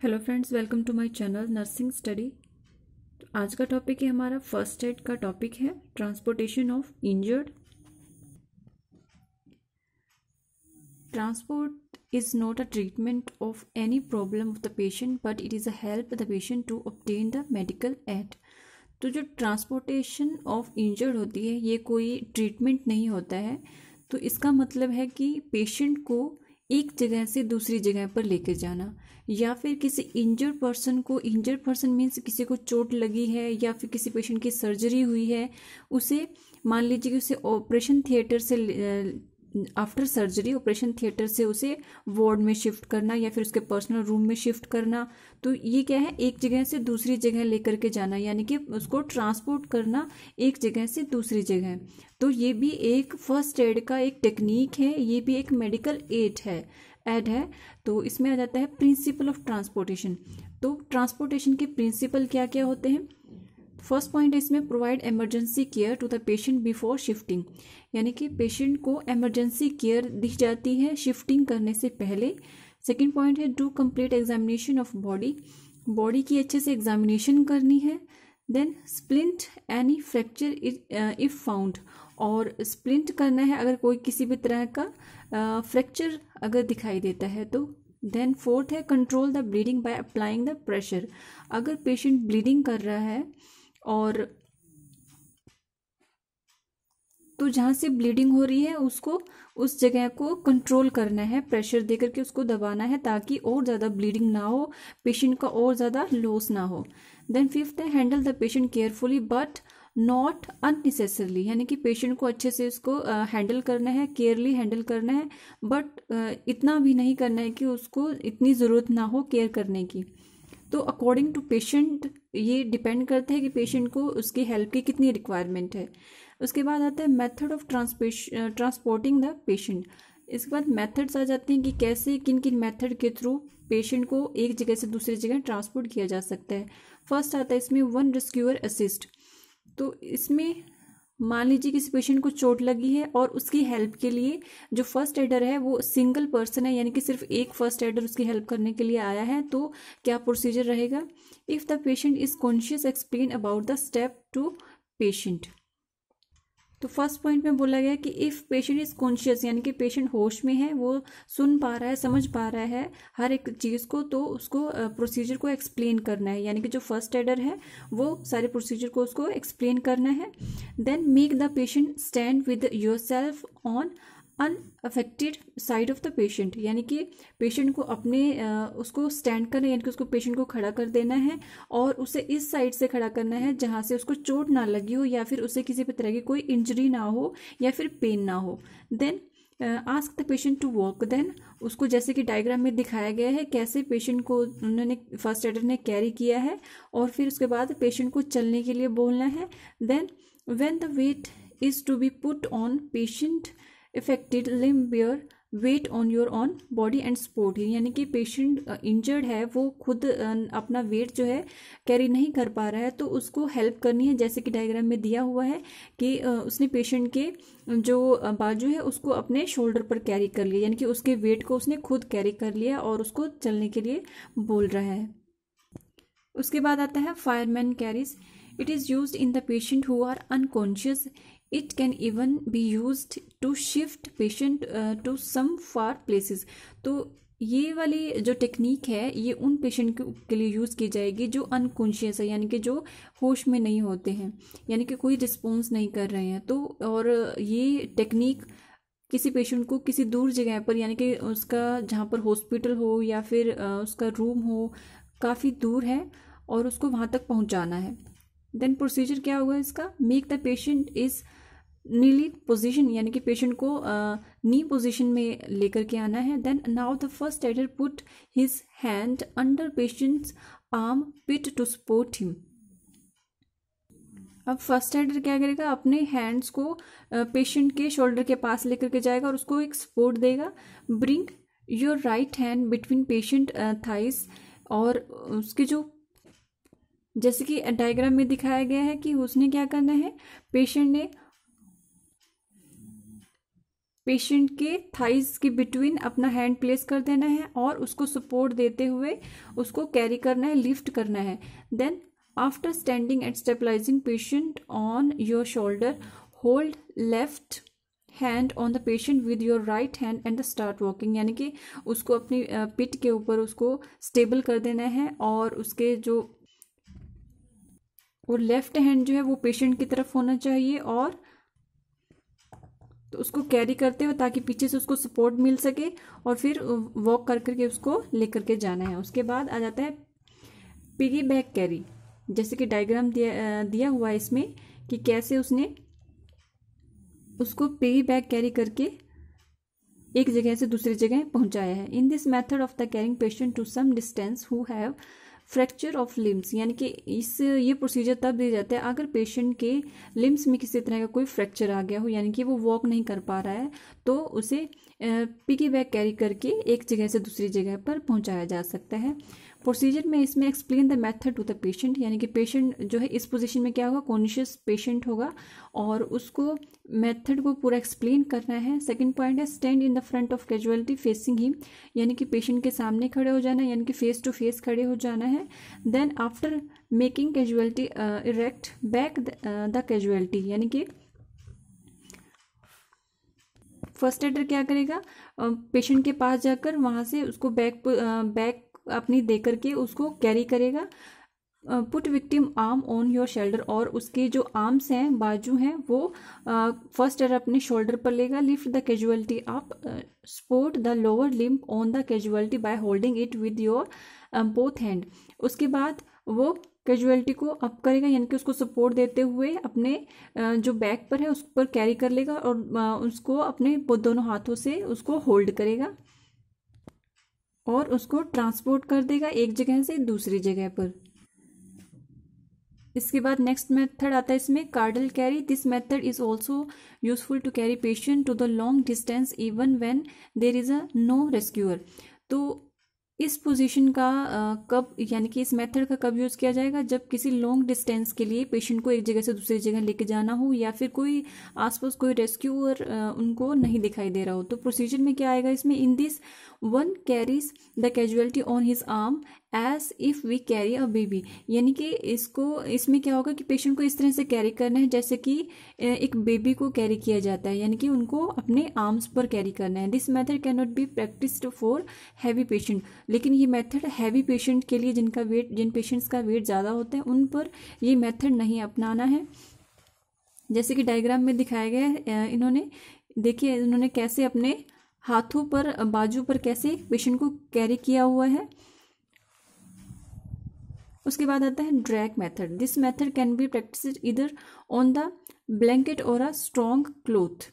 Hello friends welcome to my channel nursing study आज का topic है हमारा फ़र्स्ट एड का टॉपिक है transportation of injured transport is not a treatment of any problem of the patient but it is a help the patient to obtain the medical aid तो जो transportation of injured होती है, ये कोई treatment नहीं होता है। तो इसका मतलब है कि पेशेंट को एक जगह से दूसरी जगह पर लेकर जाना, या फिर किसी इंजर्ड पर्सन को इंजर्ड पर्सन मीन्स किसी को चोट लगी है, या फिर किसी पेशेंट की सर्जरी हुई है, उसे मान लीजिए कि उसे ऑपरेशन थिएटर से आफ्टर सर्जरी ऑपरेशन थिएटर से उसे वार्ड में शिफ्ट करना या फिर उसके पर्सनल रूम में शिफ्ट करना। तो ये क्या है? एक जगह से दूसरी जगह लेकर के जाना, यानी कि उसको ट्रांसपोर्ट करना एक जगह से दूसरी जगह। तो ये भी एक फ़र्स्ट एड का एक टेक्निक है, ये भी एक मेडिकल एड है एड है। तो इसमें आ जाता है प्रिंसिपल ऑफ़ ट्रांसपोर्टेशन तो ट्रांसपोर्टेशन के प्रिंसिपल क्या क्या होते हैं? फ़र्स्ट पॉइंट है इसमें provide emergency care to the patient before shifting यानी कि पेशेंट को इमरजेंसी केयर दी जाती है शिफ्टिंग करने से पहले। सेकेंड पॉइंट है do complete examination of body body की अच्छे से एग्जामिनेशन करनी है। Then splint any fracture if found और स्प्लिंट करना है अगर कोई किसी भी तरह का फ्रैक्चर uh, अगर दिखाई देता है तो। देन फोर्थ है control the bleeding by applying the pressure अगर पेशेंट ब्लीडिंग कर रहा है और तो जहाँ से ब्लीडिंग हो रही है उसको उस जगह को कंट्रोल करना है प्रेशर देकर के उसको दबाना है ताकि और ज़्यादा ब्लीडिंग ना हो पेशेंट का और ज़्यादा लॉस ना हो। देन फिफ्थ है handle the patient carefully but not unnecessarily यानी कि पेशेंट को अच्छे से उसको हैंडल uh, करना है केयरली हैंडल करना है बट uh, इतना भी नहीं करना है कि उसको इतनी ज़रूरत ना हो केयर करने की। तो अकॉर्डिंग टू पेशेंट ये डिपेंड करता है कि पेशेंट को उसकी हेल्प की कितनी रिक्वायरमेंट है। उसके बाद आता है मेथड ऑफ़ ट्रांसपेश ट्रांसपोर्टिंग द पेशेंट इसके बाद मेथड्स आ जाते हैं कि कैसे किन किन मेथड के थ्रू पेशेंट को एक जगह से दूसरी जगह ट्रांसपोर्ट किया जा सकता है। फ़र्स्ट आता है इसमें वन रेस्क्यूअर असिस्ट तो इसमें मान लीजिए किसी पेशेंट को चोट लगी है और उसकी हेल्प के लिए जो फ़र्स्ट एडर है, वो सिंगल पर्सन है, यानी कि सिर्फ़ एक फ़र्स्ट एडर उसकी हेल्प करने के लिए आया है तो क्या प्रोसीजर रहेगा? If the patient is conscious explain about the step to patient तो फ़र्स्ट पॉइंट में बोला गया कि इफ़ पेशेंट इज़ कॉन्शियस यानी कि पेशेंट होश में है, वो सुन पा रहा है, समझ पा रहा है हर एक चीज़ को तो उसको प्रोसीजर को एक्सप्लेन करना है। यानी कि जो फ़र्स्ट एडर है, वो सारे प्रोसीजर को उसको एक्सप्लेन करना है। Then make the patient stand with yourself on unaffected side of the patient यानी कि पेशेंट को अपने उसको स्टैंड करना यानी कि उसको पेशेंट को खड़ा कर देना है और उसे इस साइड से खड़ा करना है जहाँ से उसको चोट ना लगी हो या फिर उसे किसी भी तरह की कोई इंजरी ना हो या फिर पेन ना हो। Then ask the patient to walk then उसको जैसे कि डायग्राम में दिखाया गया है कैसे पेशेंट को उन्होंने फ़र्स्ट एडर ने कैरी किया है और फिर उसके बाद पेशेंट को चलने के लिए बोलना है। Then when the weight is to be put on patient affected limb bear weight on your on body and support यानी कि पेशेंट इंजर्ड है, वो खुद अपना वेट जो है कैरी नहीं कर पा रहा है तो उसको हेल्प करनी है। जैसे कि डायग्राम में दिया हुआ है कि उसने पेशेंट के, जो बाजू है, उसको अपने शोल्डर पर कैरी कर लिया। यानी कि उसके वेट को उसने खुद कैरी कर लिया और उसको चलने के लिए बोल रहा है। उसके बाद आता है fireman carries it is use in the patient who are unconscious it can even be use to shift patient to some far places तो ये वाली जो टेक्निक है, ये उन पेशेंट के लिए यूज़ की जाएगी जो अनकॉन्शियस है, यानी कि जो होश में नहीं होते हैं, यानी कि कोई रिस्पॉन्स नहीं कर रहे हैं। तो और ये टेक्निक किसी पेशेंट को किसी दूर जगह पर, यानी कि उसका जहाँ पर हॉस्पिटल हो या फिर उसका रूम हो, काफ़ी दूर है और उसको वहाँ तक पहुँचाना है। देन प्रोसीजर क्या होगा इसका? Make the patient is kneeling position यानी कि पेशेंट को नी uh, पोजीशन में लेकर के आना है। Then now the first aider put his hand under patient's armpit to support him अब फ़र्स्ट एडर क्या करेगा? अपने हैंड्स को पेशेंट uh, के शोल्डर के पास लेकर के जाएगा और उसको एक सपोर्ट देगा। Bring your right hand between patient thighs और उसके जो जैसे कि डायग्राम में दिखाया गया है कि उसने क्या करना है? पेशेंट ने पेशेंट के थाइस के बिटवीन अपना हैंड प्लेस कर देना है और उसको सपोर्ट देते हुए उसको कैरी करना है, लिफ्ट करना है। Then after standing and stabilising patient on your shoulder, hold left hand on the patient with your right hand and the start walking. यानी कि उसको अपनी पिट के ऊपर उसको स्टेबल कर देना है और उसके जो और लेफ़्ट हैंड जो है वो पेशेंट की तरफ़ होना चाहिए और तो उसको कैरी करते हुए ताकि पीछे से उसको सपोर्ट मिल सके और फिर वॉक कर करके उसको लेकर के जाना है। उसके बाद आ जाता है पिगी बैक कैरी जैसे कि डायग्राम दिया दिया हुआ है इसमें कि कैसे उसने उसको पिगी बैक कैरी करके एक जगह से दूसरी जगह पहुँचाया है। In this method of the carrying patient to some distance who have fracture of limbs, यानी कि इस, ये प्रोसीजर तब दिया जाता है अगर पेशेंट के लिम्स में किसी तरह का कोई फ्रैक्चर आ गया हो, यानी कि वो वॉक नहीं कर पा रहा है तो उसे पिकी बैग कैरी करके एक जगह से दूसरी जगह पर पहुँचाया जा सकता है। प्रोसीजर में इसमें explain the method to the patient यानी कि पेशेंट जो है, इस पोजीशन में क्या होगा? कॉन्शियस पेशेंट होगा और उसको मेथड को पूरा एक्सप्लेन करना है। सेकंड पॉइंट है stand in the front of casualty facing him यानी कि पेशेंट के सामने खड़े हो जाना है, यानी कि फेस टू फेस खड़े हो जाना है। Then after making casualty erect back the casualty यानी कि फ़र्स्ट एडर क्या करेगा? पेशेंट के पास जाकर वहाँ से उसको बैक बैक अपनी दे करके उसको कैरी करेगा। Put victim arm on your shoulder और उसके जो आर्म्स हैं, बाजू हैं, वो फ़र्स्ट एयर अपने शोल्डर पर लेगा। Lift the casualty up support the lower limb on the casualty by holding it with your both hand उसके बाद वो कैजुअलिटी को अप करेगा, यानी कि उसको सपोर्ट देते हुए अपने जो बैक पर है, उस पर कैरी कर लेगा और उसको अपने दोनों हाथों से उसको होल्ड करेगा। और उसको ट्रांसपोर्ट कर देगा एक जगह से दूसरी जगह पर। इसके बाद नेक्स्ट मेथड आता है इसमें cradle carry this method is also useful to carry patient to the long distance even when there is a no rescuer तो इस पोजीशन का कब, यानी कि इस मेथड का कब यूज़ किया जाएगा? जब किसी लॉन्ग डिस्टेंस के लिए पेशेंट को एक जगह से दूसरी जगह लेके जाना हो या फिर कोई आसपास कोई रेस्क्यू और उनको नहीं दिखाई दे रहा हो। तो प्रोसीजर में क्या आएगा इसमें? In this one carries the casualty on his arm as if we carry a baby यानी कि इसको, इसमें क्या होगा कि पेशेंट को इस तरह से कैरी करना है जैसे कि एक बेबी को कैरी किया जाता है। यानी कि उनको अपने आर्म्स पर कैरी करना है। This method can not be practised for heavy patient लेकिन ये मेथड हैवी पेशेंट के लिए जिनका वेट जिन पेशेंट्स का वेट ज़्यादा होता है, उन पर ये मेथड नहीं अपनाना है। जैसे कि डायग्राम में दिखाया गया है इन्होंने, देखिए इन्होंने कैसे अपने हाथों पर, बाजू पर कैसे पेशेंट को कैरी किया हुआ है। उसके बाद आता है drag method this method can be practice either on the blanket or a strong cloth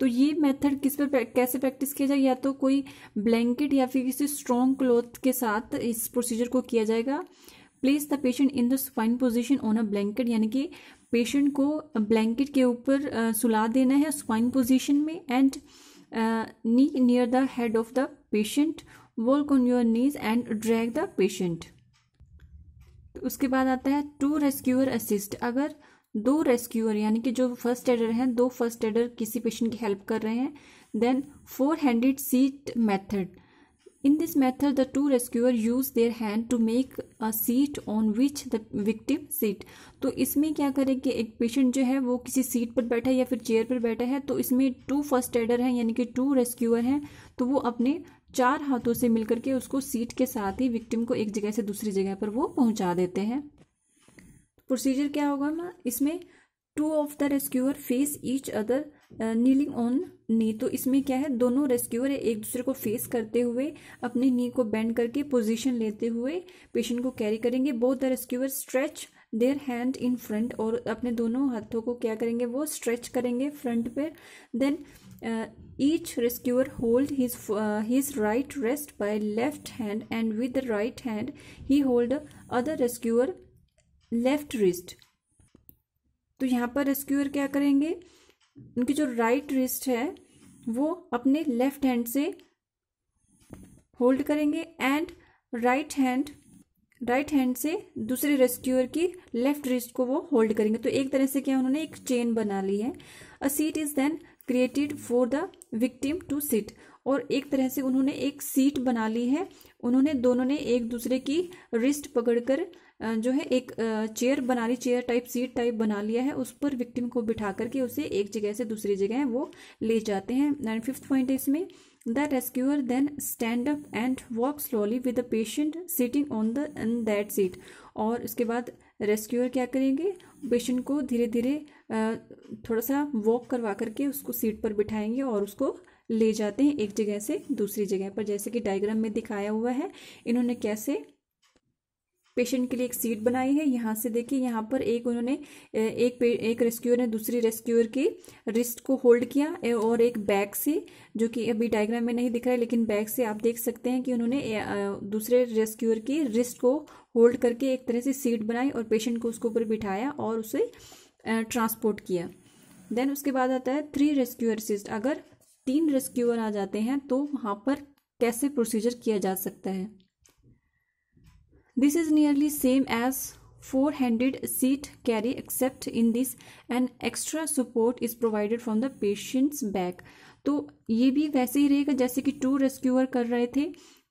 तो ये मेथड किस पर कैसे प्रैक्टिस किया जाए? या तो कोई ब्लैंकेट या फिर किसी स्ट्रॉन्ग क्लोथ के साथ इस प्रोसीजर को किया जाएगा? Place the patient in the spine position on a blanket यानी कि पेशेंट को ब्लैंकेट के ऊपर सुला देना है स्पाइन पोजीशन में and knee near the head of the patient work on your knees and drag the patient उसके बाद आता है टू रेस्क्यूअर असिस्ट अगर दो रेस्क्यूअर यानी कि जो फ़र्स्ट एडर हैं दो फ़र्स्ट एडर किसी पेशेंट की हेल्प कर रहे हैं then four handed seat method In this method, the two rescuer use their hand to make a seat on which the victim sit. तो इसमें क्या करें कि एक पेशेंट जो है वो किसी सीट पर बैठा है या फिर चेयर पर बैठा है तो इसमें टू फ़र्स्ट एडर हैं यानी कि टू रेस्क्यूअर हैं तो वो अपने चार हाथों से मिलकर के उसको सीट के साथ ही विक्टिम को एक जगह से दूसरी जगह पर वो पहुँचा देते हैं। प्रोसीजर क्या होगा ना इसमें two of the rescuer face each other kneeling on knee तो इसमें क्या है? दोनों रेस्क्यूअर एक दूसरे को फेस करते हुए अपनी नी को बेंड करके पोजीशन लेते हुए पेशेंट को कैरी करेंगे। Both the rescuer stretch their hand in front और अपने दोनों हाथों को क्या करेंगे? वो स्ट्रेच करेंगे फ्रंट पे। Then each rescuer hold his his right wrist by left hand and with the right hand he hold other rescuer left wrist तो यहाँ पर रेस्क्यूअर क्या करेंगे? उनकी जो राइट रिस्ट है, वो अपने लेफ़्ट हैंड से होल्ड करेंगे and right hand right hand से दूसरे रेस्क्यूअर की लेफ़्ट रिस्ट को वो होल्ड करेंगे। तो एक तरह से क्या उन्होंने एक चेन बना ली है। A seat is then created for the victim to sit और एक तरह से उन्होंने एक सीट बना ली है। उन्होंने दोनों ने एक दूसरे की रिस्ट पकड़कर जो है एक चेयर बना ली चेयर टाइप सीट टाइप बना लिया है। उस पर विक्टिम को बिठा करके उसे एक जगह से दूसरी जगह वो ले जाते हैं। एंड फिफ्थ पॉइंट है इसमें the rescuer then stand up and walk slowly with the patient sitting on the in that seat और उसके बाद रेस्क्यूअर क्या करेंगे? पेशेंट को धीरे धीरे थोड़ा सा वॉक करवा करके उसको सीट पर बिठाएँगे और उसको ले जाते हैं एक जगह से दूसरी जगह पर। जैसे कि डायग्राम में दिखाया हुआ है, इन्होंने कैसे पेशेंट के लिए एक सीट बनाई है। यहाँ से देखिए, यहाँ पर एक उन्होंने एक एक रेस्क्यूअर ने दूसरी रेस्क्यूअर की रिस्ट को होल्ड किया और एक बैग से, जो कि अभी डायग्राम में नहीं दिख रहा है, लेकिन बैग से आप देख सकते हैं कि उन्होंने दूसरे रेस्क्यूअर की रिस्ट को होल्ड करके एक तरह से सीट बनाई और पेशेंट को उसके ऊपर बिठाया और उसे ट्रांसपोर्ट किया। देन उसके बाद आता है थ्री रेस्क्यूअर सिस्ट अगर तीन रेस्क्यूअर आ जाते हैं तो वहाँ पर कैसे प्रोसीजर किया जा सकता है? This is nearly same as four-handed seat carry except in this an extra support is provided from the patient's back. तो ये भी वैसे ही रहेगा जैसे कि टू रेस्क्यूअर कर रहे थे।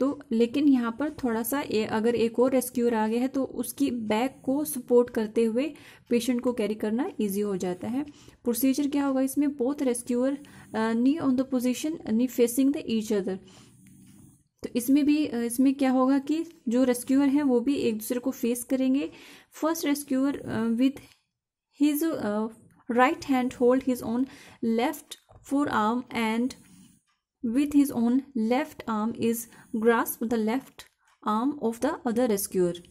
तो लेकिन यहाँ पर थोड़ा सा ए, अगर एक और रेस्क्यूअर आ गया है तो उसकी बैक को सपोर्ट करते हुए पेशेंट को कैरी करना इजी हो जाता है। प्रोसीजर क्या होगा इसमें? Both rescuer knee on the position knee facing the each other तो इसमें भी इसमें क्या होगा कि जो रेस्क्यूअर है, वो भी एक दूसरे को फेस करेंगे। First rescuer with his right hand hold his own left forearm and with his own left arm is grasp the left arm of the other rescuer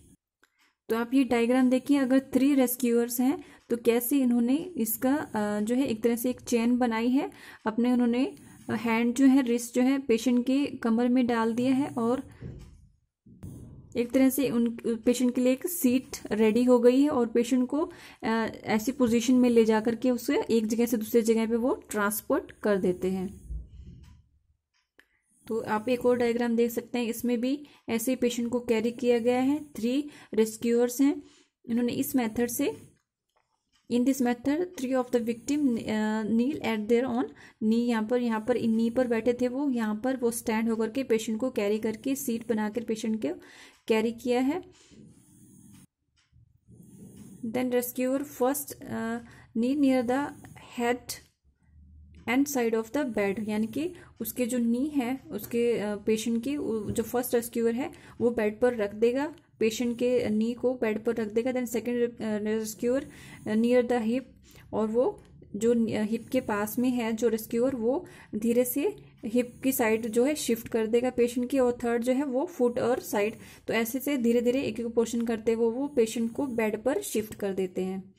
तो आप ये डायग्राम देखिए, अगर थ्री रेस्क्यूअर्स हैं तो कैसे इन्होंने इसका जो है एक तरह से एक चेन बनाई है। अपने उन्होंने हैंड जो है रिस्ट जो है पेशेंट के कमर में डाल दिया है और एक तरह से उन पेशेंट के लिए एक सीट रेडी हो गई है और पेशेंट को ऐसी पोजीशन में ले जा करके उसे एक जगह से दूसरी जगह पे वो ट्रांसपोर्ट कर देते हैं। तो आप एक और डायग्राम देख सकते हैं, इसमें भी ऐसे पेशेंट को कैरी किया गया है। थ्री रेस्क्यूअर्स हैं। इन्होंने इस मेथड से in this method three of the victim kneel at their on knee यहाँ पर यहाँ पर नी पर बैठे थे वो। यहाँ पर वो स्टैंड होकर के पेशेंट को कैरी करके सीट बनाकर पेशेंट को कैरी किया है। Then rescuer first knee near the head end side of the bed यानी कि उसके जो नी है उसके पेशेंट uh, की जो फ़र्स्ट रेस्क्यूअर है वो बेड पर रख देगा। पेशेंट के नी को बेड पर रख देगा then second rescuer near the hip और वो जो हिप के पास में है जो रेस्क्यूअर वो धीरे से हिप की साइड जो है शिफ्ट कर देगा पेशेंट की और थर्ड जो है वो फुट और साइड तो ऐसे से धीरे धीरे एक एक पोर्शन करते हुए वो, वो पेशेंट को बेड पर शिफ्ट कर देते हैं।